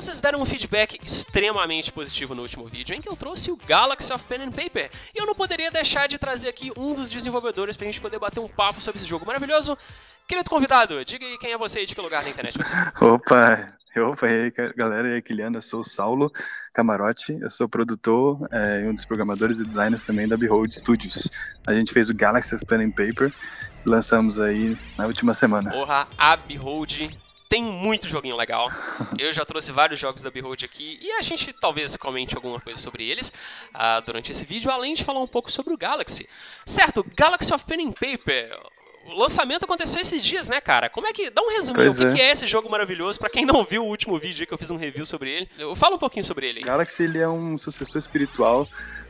Vocês deram um feedback extremamente positivo no último vídeo, em que eu trouxe o Galaxy of Pen and Paper. E eu não poderia deixar de trazer aqui um dos desenvolvedores pra gente poder bater um papo sobre esse jogo maravilhoso. Querido convidado, diga aí quem é você e de que lugar na internet você é. Opa, opa, e aí galera, e aí Kiliana, eu sou o Saulo Camarote, eu sou produtor é, e um dos programadores e designers também da Behold Studios. A gente fez o Galaxy of Pen and Paper, lançamos aí na última semana. Porra, a Behold tem muito joguinho legal. Eu já trouxe vários jogos da Behold aqui e a gente talvez comente alguma coisa sobre eles uh, durante esse vídeo, além de falar um pouco sobre o Galaxy. Certo, Galaxy of Pen and Paper o lançamento aconteceu esses dias, né, cara? Como é que. Dá um resumo o que, é. que é esse jogo maravilhoso, para quem não viu o último vídeo que eu fiz um review sobre ele. Eu falo um pouquinho sobre ele. Galaxy ele é um sucessor espiritual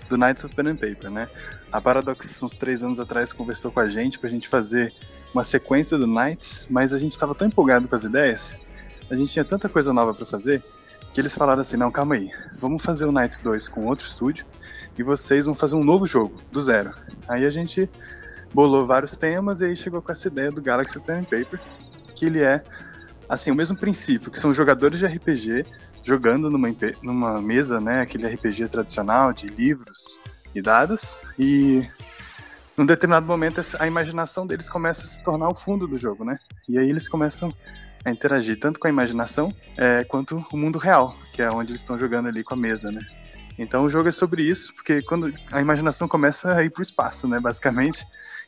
do Knights of Pen and Paper, né? A Paradox, uns três anos atrás, conversou com a gente pra gente fazer uma sequência do Knights, mas a gente tava tão empolgado com as ideias, a gente tinha tanta coisa nova para fazer, que eles falaram assim: não, calma aí, vamos fazer o Knights 2 com outro estúdio e vocês vão fazer um novo jogo, do zero. Aí a gente bolou vários temas e aí chegou com essa ideia do Galaxy Pen and Paper, que ele é assim o mesmo princípio, que são jogadores de RPG jogando numa, numa mesa, né, aquele RPG tradicional de livros e dados, e num determinado momento a imaginação deles começa a se tornar o fundo do jogo, né? E aí eles começam a interagir tanto com a imaginação é, quanto o mundo real, que é onde eles estão jogando ali com a mesa, né? Então o jogo é sobre isso, porque quando a imaginação começa a ir para o espaço, né, basicamente,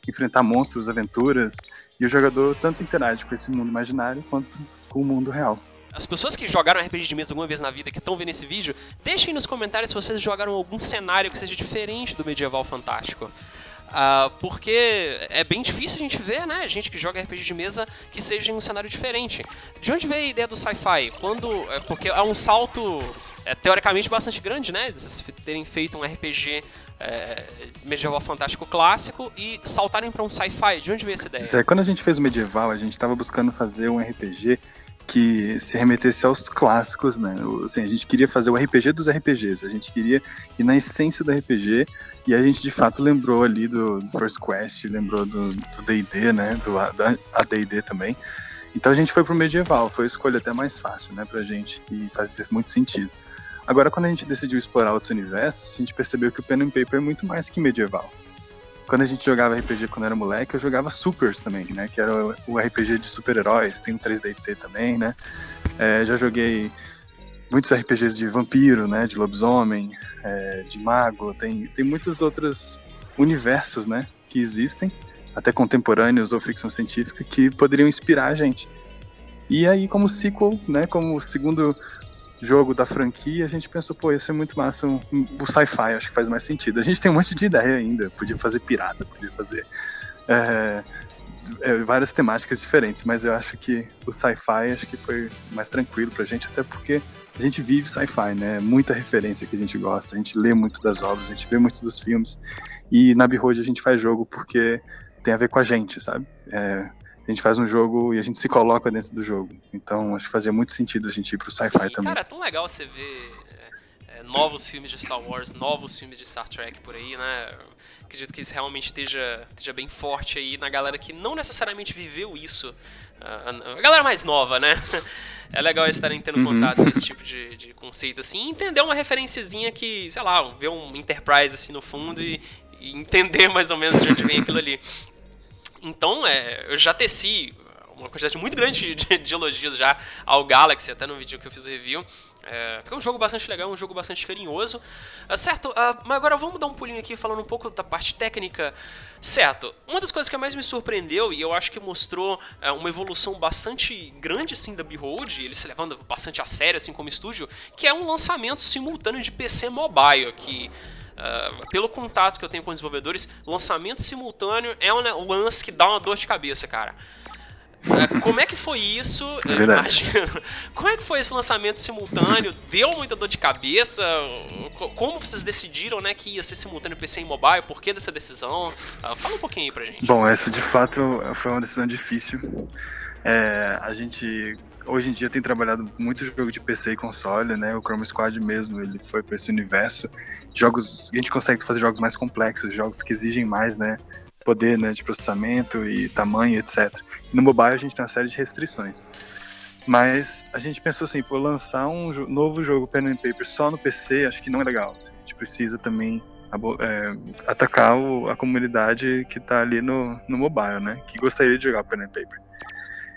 enfrentar monstros, aventuras, e o jogador tanto interage com esse mundo imaginário quanto com o mundo real. As pessoas que jogaram RPG de mesa alguma vez na vida, que estão vendo esse vídeo, deixem nos comentários se vocês jogaram algum cenário que seja diferente do medieval fantástico. Uh, porque é bem difícil a gente ver, né, gente que joga RPG de mesa que seja em um cenário diferente. De onde veio a ideia do sci-fi? Quando, é, porque é um salto é, teoricamente bastante grande, né, terem feito um RPG é, medieval fantástico clássico e saltarem para um sci-fi. De onde veio essa ideia? É, quando a gente fez o medieval, a gente estava buscando fazer um RPG que se remetesse aos clássicos, né? Assim, a gente queria fazer o RPG dos RPGs, a gente queria ir na essência do RPG e a gente de fato lembrou ali do, do First Quest, lembrou do D&D, né? Do AD&D também. Então a gente foi pro medieval, foi a escolha até mais fácil, né, pra gente e faz muito sentido. Agora, quando a gente decidiu explorar outros universos, a gente percebeu que o pen and paper é muito mais que medieval. Quando a gente jogava RPG quando era moleque, eu jogava Supers também, né? Que era o RPG de super-heróis, tem o 3DT também, né? É, já joguei muitos RPGs de vampiro, né? De lobisomem, é, de mago, tem, tem muitos outros universos, né? Que existem, até contemporâneos ou ficção científica, que poderiam inspirar a gente. E aí, como sequel, né? Como segundo jogo da franquia, a gente pensou, pô, isso é muito massa, um, o sci-fi acho que faz mais sentido. A gente tem um monte de ideia ainda, podia fazer pirata, podia fazer é, é, várias temáticas diferentes, mas eu acho que o sci-fi acho que foi mais tranquilo pra gente, até porque a gente vive sci-fi, né? Muita referência que a gente gosta, a gente lê muito das obras, a gente vê muitos dos filmes, e na Behold a gente faz jogo porque tem a ver com a gente, sabe? É, a gente faz um jogo e a gente se coloca dentro do jogo. Então acho que fazia muito sentido a gente ir pro sci-fi também. Cara, é tão legal você ver é, é, novos filmes de Star Wars, novos filmes de Star Trek por aí, né? Acredito que isso realmente esteja, esteja bem forte aí na galera que não necessariamente viveu isso. A, a galera mais nova, né? É legal estarem tendo uhum. contato com esse tipo de, de conceito assim, e entender uma referenciazinha que, sei lá, ver um Enterprise assim no fundo e, e entender mais ou menos de onde vem aquilo ali. Então, é, eu já teci uma quantidade muito grande de, de, elogios já ao Galaxy, até no vídeo que eu fiz o review. É, é um jogo bastante legal, um jogo bastante carinhoso. Uh, certo, uh, mas agora vamos dar um pulinho aqui falando um pouco da parte técnica. Certo, uma das coisas que mais me surpreendeu e eu acho que mostrou uh, uma evolução bastante grande assim da Behold, ele se levando bastante a sério assim como estúdio, que é um lançamento simultâneo de PC mobile, que Uh, pelo contato que eu tenho com desenvolvedores, lançamento simultâneo é um lance que dá uma dor de cabeça, cara. Uh, como é que foi isso? É. Imagino. Como é que foi esse lançamento simultâneo? Deu muita dor de cabeça? Como vocês decidiram, né, que ia ser simultâneo PC e mobile? Por que dessa decisão? Uh, fala um pouquinho aí pra gente. Bom, essa de fato foi uma decisão difícil. É, a gente hoje em dia tem trabalhado muito jogo de PC e console, né? O Chrome Squad mesmo, ele foi para esse universo. Jogos, a gente consegue fazer jogos mais complexos, jogos que exigem mais, né? Poder né, de processamento e tamanho, etc. E no mobile a gente tem uma série de restrições. Mas a gente pensou assim, por lançar um novo jogo pen and paper só no PC, acho que não é legal. A gente precisa também é, atacar o, a comunidade que está ali no, no mobile, né? Que gostaria de jogar pen and paper.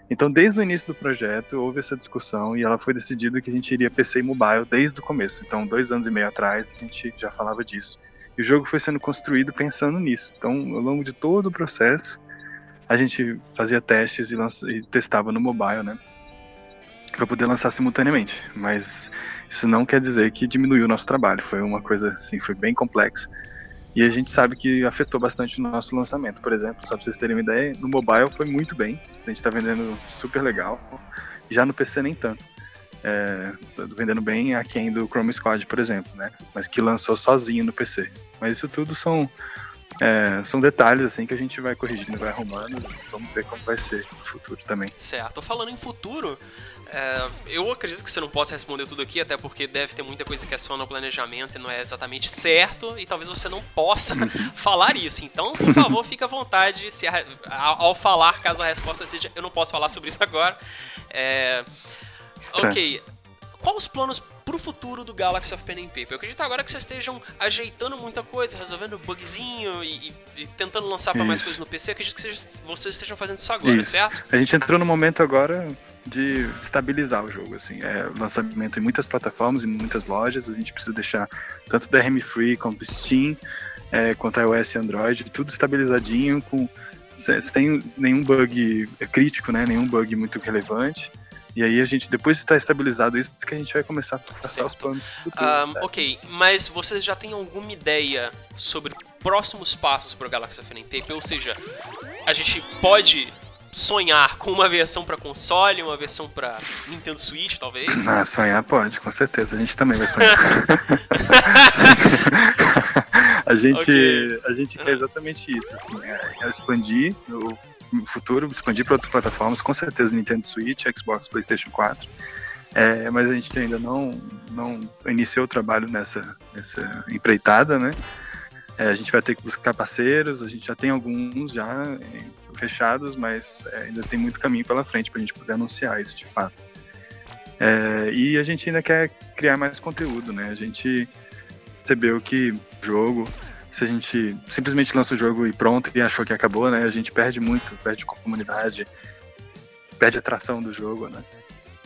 Então, desde o início do projeto, houve essa discussão e ela foi decidido que a gente iria PC e mobile desde o começo. Então, dois anos e meio atrás, a gente já falava disso. E o jogo foi sendo construído pensando nisso. Então, ao longo de todo o processo, a gente fazia testes e, lança, e testava no mobile, né? Para poder lançar simultaneamente. Mas isso não quer dizer que diminuiu o nosso trabalho. Foi uma coisa, assim, foi bem complexa. E a gente sabe que afetou bastante o nosso lançamento. Por exemplo, só para vocês terem uma ideia, no mobile foi muito bem. A gente está vendendo super legal. Já no PC nem tanto. É, vendendo bem aquém do Chrome Squad, por exemplo, né? Mas que lançou sozinho no PC. Mas isso tudo são é, são detalhes assim que a gente vai corrigindo, vai arrumando. Vamos ver como vai ser no futuro também. Certo. Falando em futuro, é, eu acredito que você não possa responder tudo aqui, até porque deve ter muita coisa que é só no planejamento e não é exatamente certo, e talvez você não possa falar isso. Então, por favor, fique à vontade se a, ao falar, caso a resposta seja eu não posso falar sobre isso agora. É, ok. Quais os planos pro futuro do Galaxy of Pen and Paper. Eu acredito agora que vocês estejam ajeitando muita coisa, resolvendo bugzinho e, e, e tentando lançar para mais coisas no PC. Eu acredito que seja, vocês estejam fazendo isso agora, isso. certo? A gente entrou no momento agora de estabilizar o jogo, assim, é lançamento em muitas plataformas, em muitas lojas, a gente precisa deixar tanto DRM Free quanto Steam, é, quanto iOS e Android, tudo estabilizadinho, com sem nenhum bug crítico, né, nenhum bug muito relevante, e aí a gente, depois de estar estabilizado isso, que a gente vai começar a passar certo. os planos futuro, um, né? Ok, mas vocês já têm alguma ideia sobre próximos passos para o Galaxy Paper? Ou seja, a gente pode sonhar com uma versão para console, uma versão para Nintendo Switch, talvez? Ah, sonhar pode, com certeza. A gente também vai sonhar. a gente, okay. a gente quer exatamente isso, assim, é expandir o no futuro expandir para outras plataformas, com certeza Nintendo Switch, Xbox, PlayStation 4. É, mas a gente ainda não, não iniciou o trabalho nessa, nessa empreitada, né? É, a gente vai ter que buscar parceiros, a gente já tem alguns já é, fechados, mas é, ainda tem muito caminho pela frente para a gente poder anunciar isso de fato. É, e a gente ainda quer criar mais conteúdo, né? A gente percebeu que jogo se a gente simplesmente lança o jogo e pronto e achou que acabou, né? A gente perde muito, perde comunidade, perde a atração do jogo, né?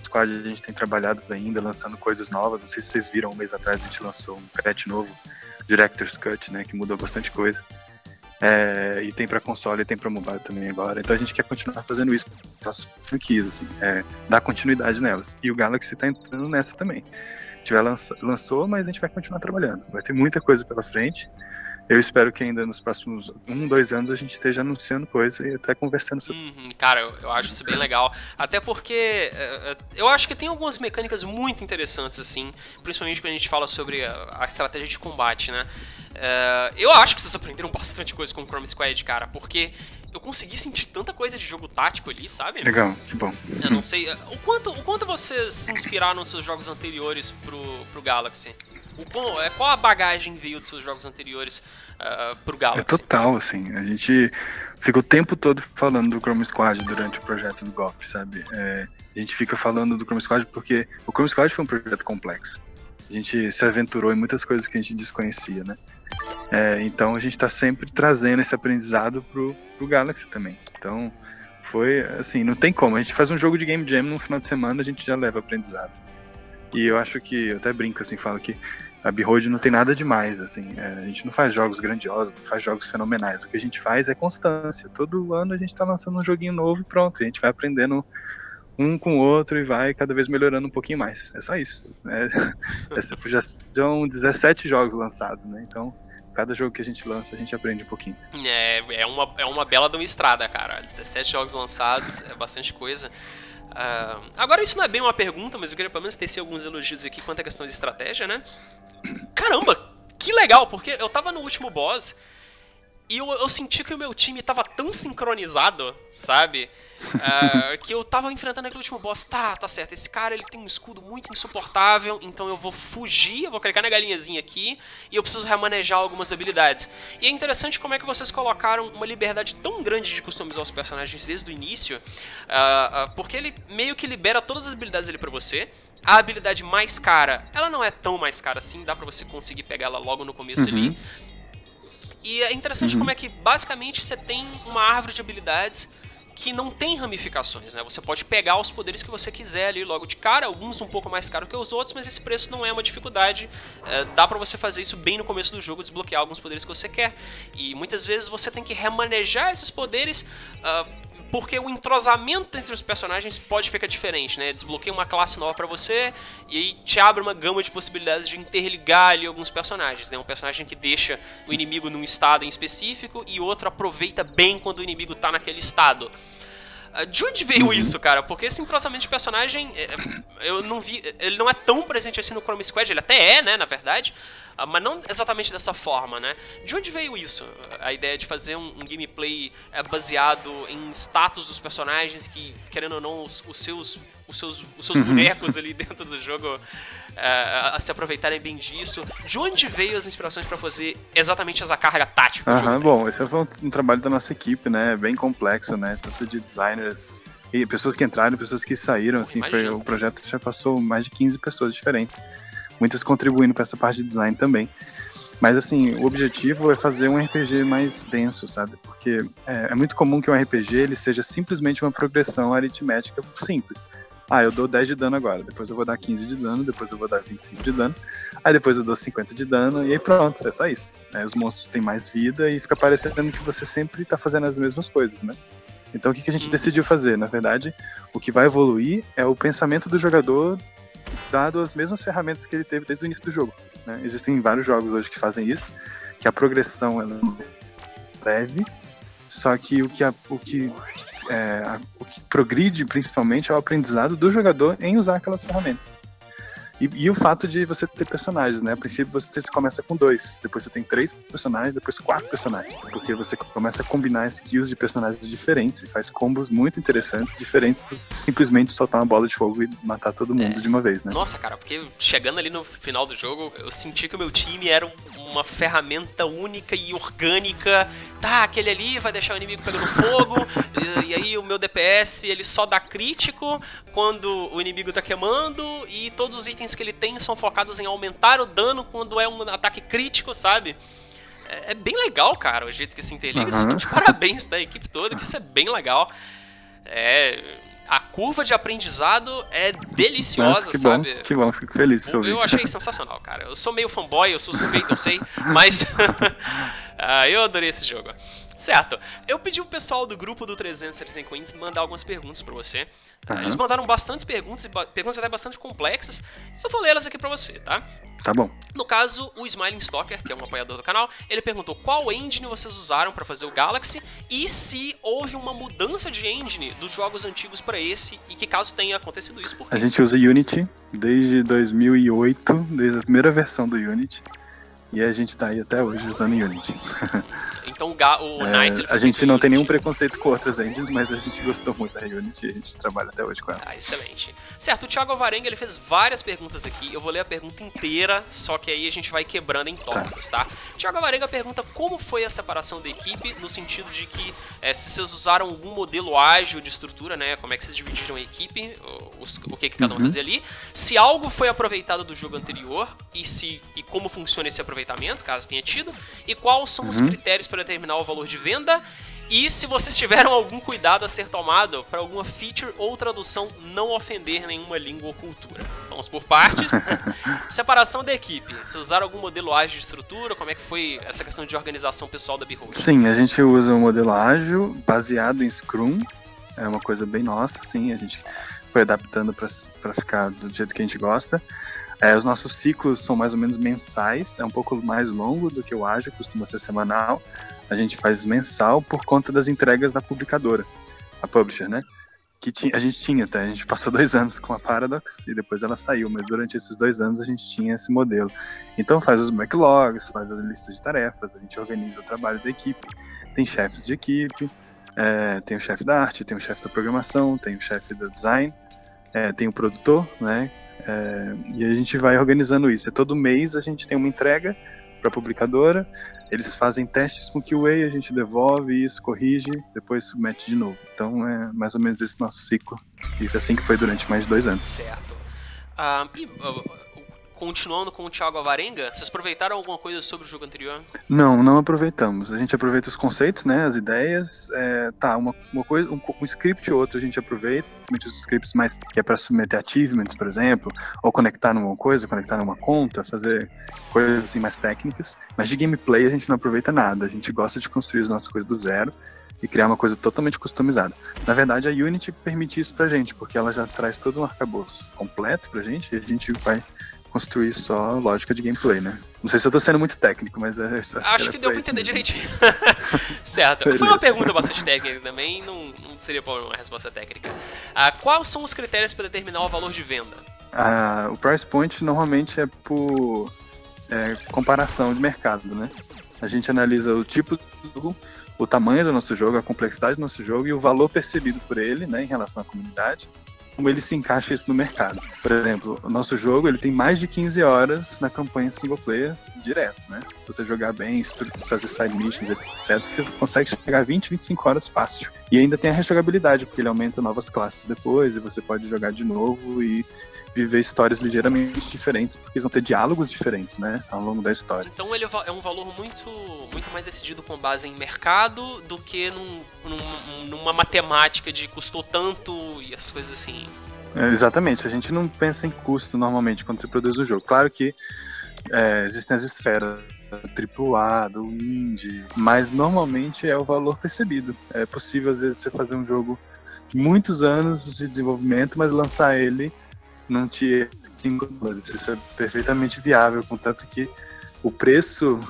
Squad a gente tem trabalhado ainda, lançando coisas novas. Não sei se vocês viram, um mês atrás a gente lançou um patch novo, Director's Cut, né? Que mudou bastante coisa. É, e tem para console e tem para mobile também agora. Então a gente quer continuar fazendo isso com as franquias, assim, é, dar continuidade nelas. E o Galaxy tá entrando nessa também. Vai lança, lançou, mas a gente vai continuar trabalhando. Vai ter muita coisa pela frente eu espero que ainda nos próximos um, dois anos a gente esteja anunciando coisa e até conversando sobre. Uhum, cara, eu, eu, acho isso bem legal. Até porque uh, eu acho que tem algumas mecânicas muito interessantes, assim, principalmente quando a gente fala sobre a, a estratégia de combate, né? Uh, eu acho que vocês aprenderam bastante coisa com o Chrome Squad, cara, porque eu consegui sentir tanta coisa de jogo tático ali, sabe? Legal, que bom. Eu não sei. O quanto, o quanto vocês se inspiraram nos seus jogos anteriores pro, pro Galaxy? É, qual a bagagem veio dos seus jogos anteriores uh, pro Galaxy? É total, assim. A gente fica o tempo todo falando do Chrome Squad durante o projeto do Golf, sabe? É, a gente fica falando do Chrome Squad porque o Chrome Squad foi um projeto complexo. A gente se aventurou em muitas coisas que a gente desconhecia, né? É, então a gente está sempre trazendo esse aprendizado pro, pro Galaxy também. Então foi assim, não tem como. A gente faz um jogo de Game Jam no final de semana, a gente já leva aprendizado. E eu acho que, eu até brinco assim, falo que a Behold não tem nada demais, assim. É, a gente não faz jogos grandiosos, não faz jogos fenomenais. O que a gente faz é constância. Todo ano a gente tá lançando um joguinho novo e pronto. a gente vai aprendendo um com o outro e vai cada vez melhorando um pouquinho mais. É só isso. É, já são 17 jogos lançados, né? Então, cada jogo que a gente lança, a gente aprende um pouquinho. É, é uma, é uma bela de uma estrada, cara. 17 jogos lançados, é bastante coisa. Uh, agora, isso não é bem uma pergunta, mas eu queria pelo menos tecer alguns elogios aqui quanto à questão de estratégia, né? Caramba, que legal, porque eu tava no último boss E eu, eu senti que o meu time tava tão sincronizado, sabe? Uh, que eu tava enfrentando aquele último boss. Tá, tá certo. Esse cara ele tem um escudo muito insuportável. Então eu vou fugir, eu vou clicar na galinhazinha aqui. E eu preciso remanejar algumas habilidades. E é interessante como é que vocês colocaram uma liberdade tão grande de customizar os personagens desde o início. Uh, uh, porque ele meio que libera todas as habilidades ali pra você. A habilidade mais cara, ela não é tão mais cara assim. Dá pra você conseguir pegar ela logo no começo Uhum. ali. E é interessante Uhum. como é que basicamente você tem uma árvore de habilidades que não tem ramificações, né? Você pode pegar os poderes que você quiser ali logo de cara, alguns um pouco mais caros que os outros, mas esse preço não é uma dificuldade. É, dá pra você fazer isso bem no começo do jogo, desbloquear alguns poderes que você quer. E muitas vezes você tem que remanejar esses poderes. ah, porque o entrosamento entre os personagens pode ficar diferente, né? Desbloqueia uma classe nova pra você e aí te abre uma gama de possibilidades de interligar ali alguns personagens, né? Um personagem que deixa o inimigo num estado em específico e outro aproveita bem quando o inimigo tá naquele estado. Ah, De onde veio isso, cara? Porque esse entrosamento de personagem, é, é, eu não vi. Ele não é tão presente assim no Chrome Squad, ele até é, né, na verdade, ah, mas não exatamente dessa forma, né? De onde veio isso? A ideia de fazer um, um gameplay é, baseado em status dos personagens que, querendo ou não, os, os seus. Os seus, os seus bonecos ali dentro do jogo é, a se aproveitarem bem disso. De onde veio as inspirações pra fazer exatamente essa carga tática? que Aham, tem? bom, esse foi um, um trabalho da nossa equipe, né? Bem complexo, né? Tanto de designers e pessoas que entraram, pessoas que saíram, assim, foi Imagino. o projeto já passou mais de 15 pessoas diferentes, muitas contribuindo para essa parte de design também. Mas assim, o objetivo é fazer um RPG mais denso, sabe? Porque é, é muito comum que um RPG ele seja simplesmente uma progressão aritmética simples. Ah, eu dou 10 de dano agora, depois eu vou dar 15 de dano, depois eu vou dar 25 de dano, aí depois eu dou 50 de dano, e aí pronto, é só isso. né? Os monstros têm mais vida e fica parecendo que você sempre tá fazendo as mesmas coisas, né? Então o que, que a gente Uhum. decidiu fazer? Na verdade, o que vai evoluir é o pensamento do jogador dado as mesmas ferramentas que ele teve desde o início do jogo. né? Existem vários jogos hoje que fazem isso, que a progressão é leve, só que o que, a- o que, é, a- o que progride principalmente é o aprendizado do jogador em usar aquelas ferramentas. E, e o fato de você ter personagens, né? A princípio você começa com dois, depois você tem três personagens, depois quatro personagens. Porque você começa a combinar skills de personagens diferentes e faz combos muito interessantes, diferentes do que simplesmente soltar uma bola de fogo e matar todo mundo É. de uma vez, né? Nossa, cara, porque chegando ali no final do jogo, eu senti que o meu time era um- uma ferramenta única e orgânica. Tá, aquele ali vai deixar o inimigo pegando fogo, e, e aí o meu DPS ele só dá crítico quando o inimigo tá queimando, e todos os itens que ele tem são focados em aumentar o dano quando é um ataque crítico, sabe? É, é bem legal, cara, o jeito que se interliga. Vocês estão de parabéns da equipe toda, que isso é bem legal. É. A curva de aprendizado é deliciosa, Nossa, que sabe? bom, que bom, fico feliz ouvir. eu achei sensacional, cara. Eu sou meio fanboy, eu sou suspeito, eu sei, mas ah, eu adorei esse jogo. Certo, eu pedi pro pessoal do grupo do 365 Queens mandar algumas perguntas pra você. Aham. Eles mandaram bastantes perguntas, perguntas até bastante complexas. Eu vou ler elas aqui pra você, tá? Tá bom. No caso, o Smiling Stalker, que é um apoiador do canal, ele perguntou qual engine vocês usaram pra fazer o Galaxy e se houve uma mudança de engine dos jogos antigos pra esse e que caso tenha acontecido isso? A gente usa Unity desde 2008, desde a primeira versão do Unity. E a gente tá aí até hoje usando Unity. Então o, Ga o É, foi a gente não tem nenhum preconceito com outras engines, mas a gente gostou muito da Unity e a gente trabalha até hoje com ela. Ah, excelente. Certo, o Thiago Alvarenga ele fez várias perguntas aqui. Eu vou ler a pergunta inteira, só que aí a gente vai quebrando em tópicos, tá? Thiago Alvarenga pergunta como foi a separação da equipe, no sentido de que eh, se vocês usaram algum modelo ágil de estrutura, né? Como é que vocês dividiram a equipe, o, os- o que, que cada um Uhum. fazia ali. Se algo foi aproveitado do jogo anterior e, se, e como funciona esse aproveitamento, caso tenha tido. E quais são os Uhum. critérios para determinar o valor de venda. E se vocês tiveram algum cuidado a ser tomado para alguma feature ou tradução não ofender nenhuma língua ou cultura. Vamos por partes. Separação da equipe. Vocês usaram algum modelo ágil de estrutura? Como é que foi essa questão de organização pessoal da Behold? Sim, a gente usa um modelo ágil baseado em Scrum. É uma coisa bem nossa, sim. A gente foi adaptando para ficar do jeito que a gente gosta. É, os nossos ciclos são mais ou menos mensais, é um pouco mais longo do que o ágil, costuma ser semanal. A gente faz mensal por conta das entregas da publicadora, a publisher, né? que a gente tinha até, a gente passou dois anos com a Paradox e depois ela saiu, mas durante esses dois anos a gente tinha esse modelo. Então faz os backlogs, faz as listas de tarefas, a gente organiza o trabalho da equipe, tem chefes de equipe, é, tem o chefe da arte, tem o chefe da programação, tem o chefe do design, é, tem o produtor, né? É, e a gente vai organizando isso. E todo mês a gente tem uma entrega para a publicadora, eles fazem testes com QA, a gente devolve isso, corrige, depois submete de novo. Então é mais ou menos esse nosso ciclo. E foi assim que foi durante mais de dois anos. Certo. Uh, e, uh, continuando com o Thiago Avarenga, vocês aproveitaram alguma coisa sobre o jogo anterior? Não, não aproveitamos. A gente aproveita os conceitos, né, as ideias. É, tá, uma, uma coisa, um, um script ou outro a gente aproveita, os scripts mais que é para submeter achievements, por exemplo, ou conectar numa coisa, conectar numa conta, fazer coisas assim mais técnicas. Mas de gameplay a gente não aproveita nada. A gente gosta de construir as nossas coisas do zero e criar uma coisa totalmente customizada. Na verdade, a Unity permite isso pra gente, porque ela já traz todo um arcabouço completo pra gente e a gente vai construir só lógica de gameplay, né? Não sei se eu tô sendo muito técnico, mas é, acho, acho que, que deu pra entender mesmo. direitinho. certo. Beleza. Foi uma pergunta bastante técnica também, não, não seria uma resposta técnica. Ah, quais são os critérios para determinar o valor de venda? Ah, o price point normalmente é por é, comparação de mercado, né? A gente analisa o tipo do jogo, o tamanho do nosso jogo, a complexidade do nosso jogo e o valor percebido por ele, né, em relação à comunidade como ele se encaixa isso no mercado. Por exemplo, o nosso jogo ele tem mais de 15 horas na campanha single player direto, né? Se você jogar bem, fazer side missions, etc, você consegue chegar a 20, 25 horas fácil. E ainda tem a rejogabilidade, porque ele aumenta novas classes depois e você pode jogar de novo e viver histórias ligeiramente diferentes, porque eles vão ter diálogos diferentes, né, ao longo da história. Então ele é um valor muito, muito mais decidido com base em mercado do que num, num, numa matemática de custou tanto e as coisas assim. É, exatamente, a gente não pensa em custo normalmente quando você produz o jogo. Claro que é, existem as esferas AAA, do indie, mas normalmente é o valor percebido. É possível às vezes você fazer um jogo de muitos anos de desenvolvimento, mas lançar ele não te 5 dólares. Isso é perfeitamente viável, contanto que o preço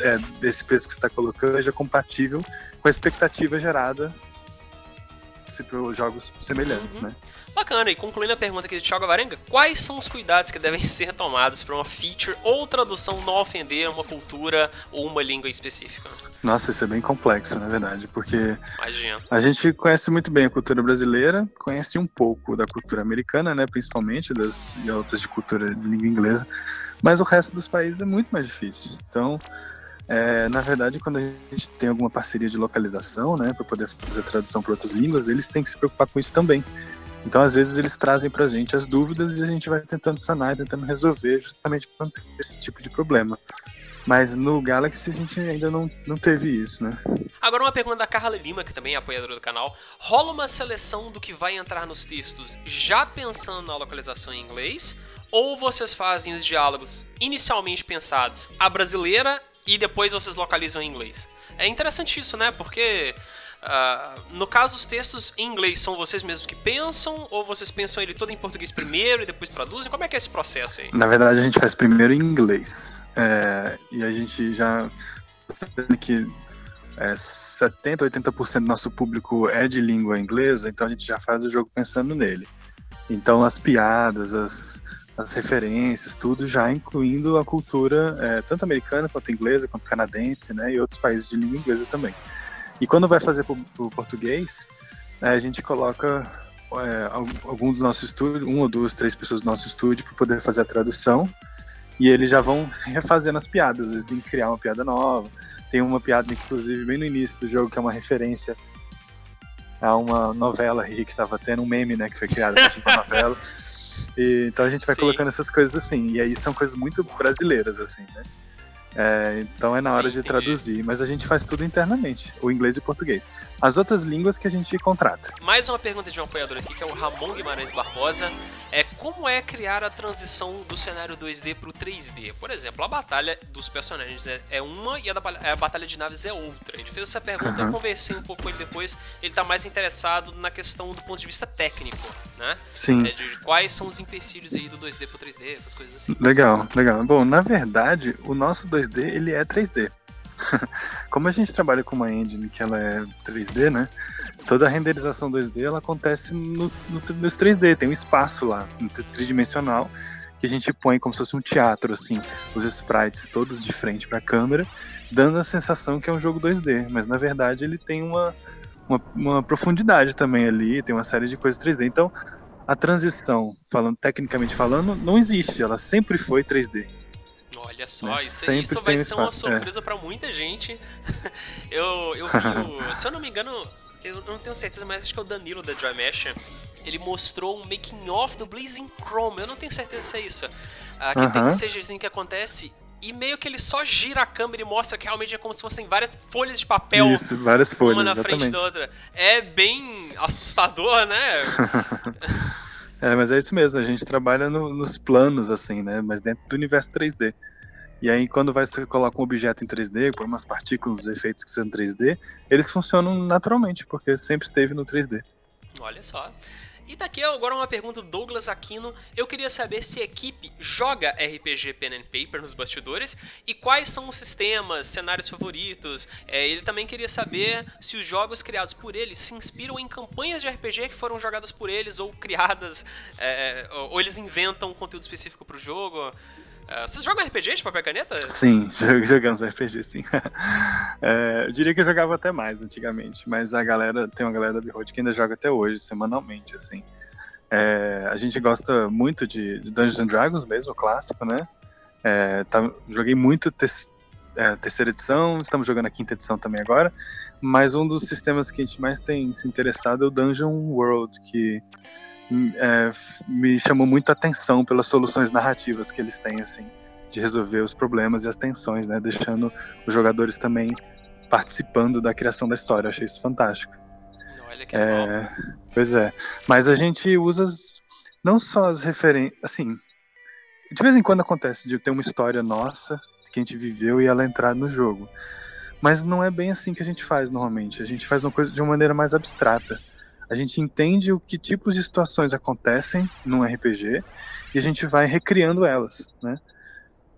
é, desse preço que você está colocando seja compatível com a expectativa gerada para jogos semelhantes, uhum. né? Bacana, e concluindo a pergunta aqui de Thiago Varenga, quais são os cuidados que devem ser tomados para uma feature ou tradução não ofender uma cultura ou uma língua específica? Nossa, isso é bem complexo, na verdade, porque Imagina. a gente conhece muito bem a cultura brasileira, conhece um pouco da cultura americana, né, principalmente, das, e outras de cultura de língua inglesa, mas o resto dos países é muito mais difícil. Então, é, na verdade, quando a gente tem alguma parceria de localização, né, para poder fazer tradução para outras línguas, eles têm que se preocupar com isso também. Então, às vezes, eles trazem para a gente as dúvidas e a gente vai tentando sanar, tentando resolver, justamente para esse tipo de problema. Mas no Galaxy a gente ainda não, não teve isso, né? Agora uma pergunta da Carla Lima, que também é apoiadora do canal. Rola uma seleção do que vai entrar nos textos já pensando na localização em inglês? Ou vocês fazem os diálogos inicialmente pensados a brasileira e depois vocês localizam em inglês. É interessante isso, né? Porque uh, no caso os textos em inglês são vocês mesmos que pensam ou vocês pensam ele todo em português primeiro e depois traduzem? Como é que é esse processo aí? Na verdade a gente faz primeiro em inglês é, e a gente já que é, 70, 80% do nosso público é de língua inglesa, então a gente já faz o jogo pensando nele. Então as piadas, as as referências, tudo já incluindo a cultura é, tanto americana quanto inglesa, quanto canadense, né, e outros países de língua inglesa também. E quando vai fazer o português, né, a gente coloca é, algum do nosso estúdio, uma ou duas, três pessoas do nosso estúdio para poder fazer a tradução, e eles já vão refazendo as piadas, às vezes que criar uma piada nova. Tem uma piada, inclusive, bem no início do jogo, que é uma referência a uma novela aí que estava tendo, um meme, né, que foi criado para a novela. E, então a gente vai Sim. colocando essas coisas assim. E aí são coisas muito brasileiras, assim, né? É, então é na hora Sim, de traduzir, mas a gente faz tudo internamente, o inglês e o português. As outras línguas que a gente contrata. Mais uma pergunta de um apoiador aqui, que é o Ramon Guimarães Barbosa. É como é criar a transição do cenário 2D para o 3D? Por exemplo, a batalha dos personagens é, é uma e a, da, a, batalha de naves é outra. Ele fez essa pergunta, uhum. eu conversei um pouco com ele depois. Ele está mais interessado na questão do ponto de vista técnico, né? Sim. É, de quais são os empecilhos aí do 2D para o 3D, essas coisas assim. Legal, legal. Bom, na verdade, o nosso 2D 2D, ele é 3D. como a gente trabalha com uma engine que ela é 3D, né? Toda a renderização 2D ela acontece no, no, nos 3D, tem um espaço lá, tridimensional, que a gente põe como se fosse um teatro, assim, os sprites todos de frente para a câmera, dando a sensação que é um jogo 2D, mas na verdade ele tem uma, uma, uma profundidade também ali, tem uma série de coisas 3D. Então, a transição, falando tecnicamente falando, não existe, ela sempre foi 3D. Olha só, isso, isso vai ser uma é. surpresa é. para muita gente. eu, eu vi, o, se eu não me engano, eu não tenho certeza, mas acho que é o Danilo da Dry Mesh ele mostrou um making off do Blazing Chrome. Eu não tenho certeza se é isso. Aqui uh -huh. tem um CGzinho que acontece e meio que ele só gira a câmera e mostra que realmente é como se fossem várias folhas de papel. Isso, várias folhas, uma na exatamente. frente da outra. É bem assustador, né? é, mas é isso mesmo, a gente trabalha no, nos planos, assim, né? Mas dentro do universo 3D. E aí, quando vai, você coloca um objeto em 3D, põe umas partículas, os efeitos que são 3D, eles funcionam naturalmente, porque sempre esteve no 3D. Olha só. E tá aqui agora uma pergunta do Douglas Aquino. Eu queria saber se a equipe joga RPG Pen and Paper nos bastidores e quais são os sistemas, cenários favoritos. É, ele também queria saber se os jogos criados por eles se inspiram em campanhas de RPG que foram jogadas por eles ou criadas, é, ou eles inventam um conteúdo específico para o jogo. Uh, vocês jogam RPG de papel e caneta? Sim, jogamos RPG, sim. é, eu diria que eu jogava até mais antigamente, mas a galera, tem uma galera da Behold que ainda joga até hoje, semanalmente, assim. É, a gente gosta muito de, de, Dungeons and Dragons mesmo, clássico, né? É, tá, joguei muito te, é, terceira edição, estamos jogando a quinta edição também agora, mas um dos sistemas que a gente mais tem se interessado é o Dungeon World, que é, me chamou muito a atenção pelas soluções narrativas que eles têm, assim, de resolver os problemas e as tensões, né? Deixando os jogadores também participando da criação da história. Eu achei isso fantástico. Olha que é, Pois é. Mas a gente usa as, não só as referências. Assim, de vez em quando acontece de ter uma história nossa que a gente viveu e ela entrar no jogo. Mas não é bem assim que a gente faz normalmente. A gente faz uma coisa de uma maneira mais abstrata a gente entende o que tipos de situações acontecem num RPG e a gente vai recriando elas, né?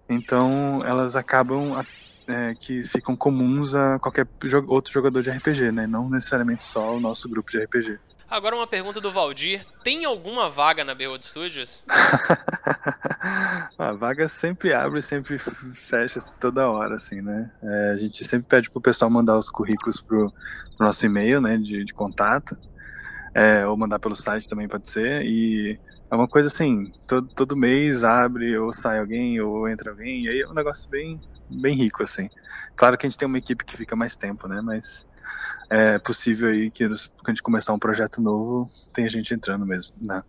Então elas acabam é, que ficam comuns a qualquer outro jogador de RPG, né? Não necessariamente só o nosso grupo de RPG. Agora uma pergunta do Valdir. Tem alguma vaga na Behold Studios? a vaga sempre abre, sempre fecha toda hora, assim, né? É, a gente sempre pede pro pessoal mandar os currículos pro, pro nosso e-mail, né, de, de contato é, ou mandar pelo site também pode ser. E é uma coisa assim, todo, todo mês abre ou sai alguém ou entra alguém, e aí é um negócio bem, bem rico, assim. Claro que a gente tem uma equipe que fica mais tempo, né? Mas é possível aí que quando a gente começar um projeto novo, tem gente entrando mesmo, né?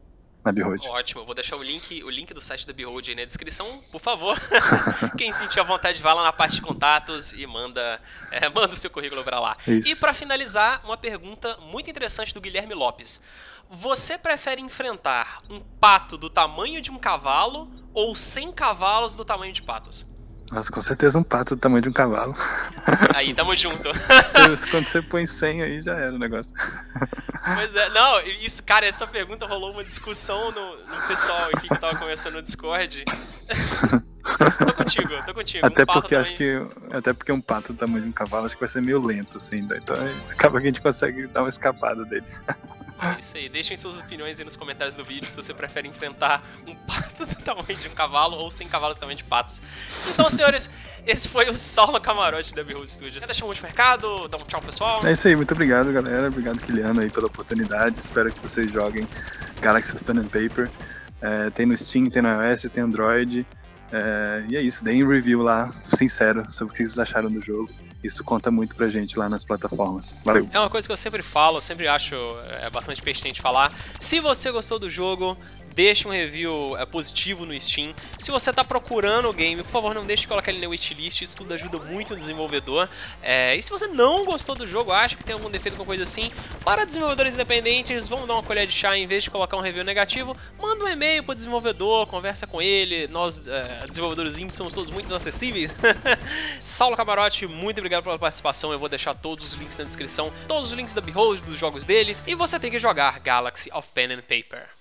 Na Behold. Ótimo, vou deixar o link, o link do site da Behold aí na descrição, por favor. Quem sentir a vontade, vá lá na parte de contatos e manda, é, manda o seu currículo para lá. Isso. E para finalizar, uma pergunta muito interessante do Guilherme Lopes. Você prefere enfrentar um pato do tamanho de um cavalo ou 100 cavalos do tamanho de patos? Nossa, com certeza um pato do tamanho de um cavalo. Aí, tamo junto. Quando você põe 100 aí, já era o negócio. Pois é, não, isso, cara, essa pergunta rolou uma discussão no, no pessoal aqui que tava conversando no Discord. tô contigo, tô contigo. Até um porque acho que. Até porque um pato do tamanho de um cavalo acho que vai ser meio lento, assim, né? então acaba que a gente consegue dar uma escapada dele. É isso aí, deixem suas opiniões aí nos comentários do vídeo se você prefere enfrentar um pato do tamanho de um cavalo ou sem cavalos do tamanho de patos. Então, senhores, esse foi o Salma Camarote da Behold Studios. Quer deixar um último recado? Dá um tchau, pessoal? É isso aí, muito obrigado, galera. Obrigado, Kiliano, aí, pela oportunidade. Espero que vocês joguem Galaxy of Pen and Paper. É, tem no Steam, tem no iOS, tem Android. É, e é isso, deem review lá, sincero, sobre o que vocês acharam do jogo. Isso conta muito pra gente lá nas plataformas. Valeu! É uma coisa que eu sempre falo, sempre acho é, bastante pertinente falar. Se você gostou do jogo, deixe um review é, positivo no Steam. Se você está procurando o game, por favor, não deixe de colocar ele na wishlist, isso tudo ajuda muito o desenvolvedor. É, e se você não gostou do jogo, acha que tem algum defeito, alguma coisa assim, para desenvolvedores independentes, vamos dar uma colher de chá em vez de colocar um review negativo, manda um e-mail pro desenvolvedor, conversa com ele, nós, é, desenvolvedores indies, somos todos muito acessíveis. Saulo Camarote, muito obrigado pela participação, eu vou deixar todos os links na descrição, todos os links da Behold, dos jogos deles, e você tem que jogar Galaxy of Pen and Paper.